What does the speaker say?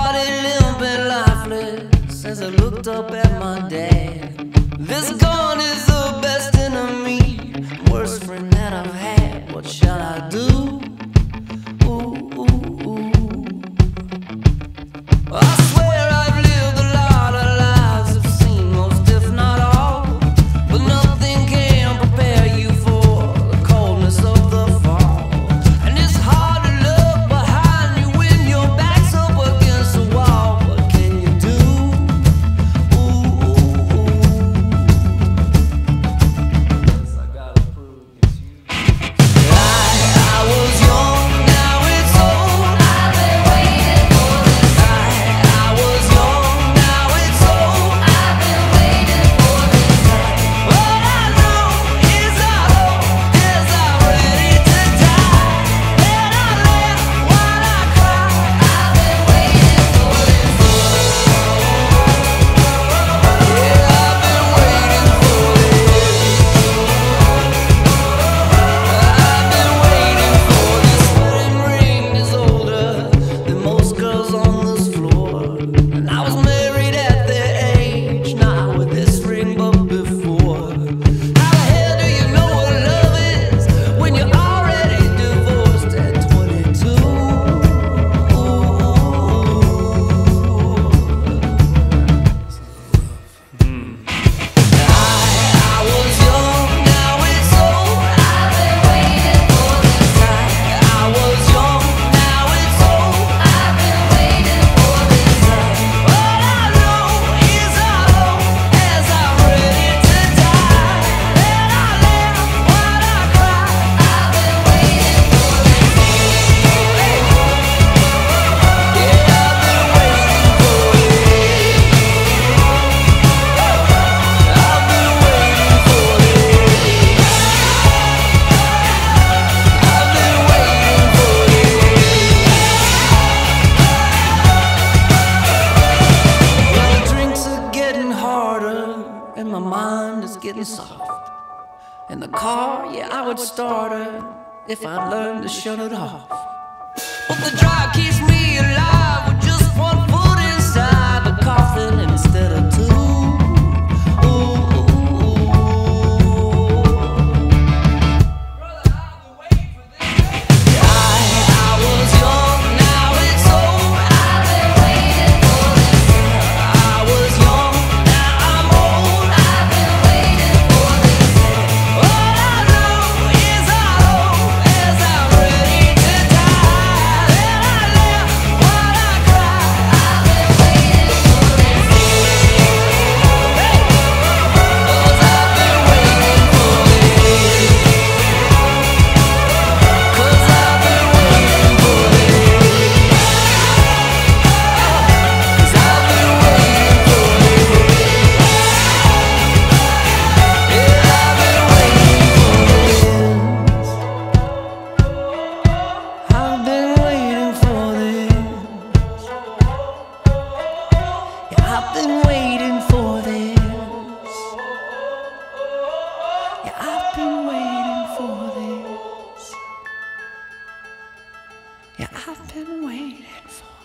heart a little bit lifeless as I looked up at my dad. This gun is the best enemy, worst friend that I've had. What shall I do? getting soft. In the car, yeah, I would start her if I learned to shut it off. But the drive keeps me alive. Yeah, I've been waiting for.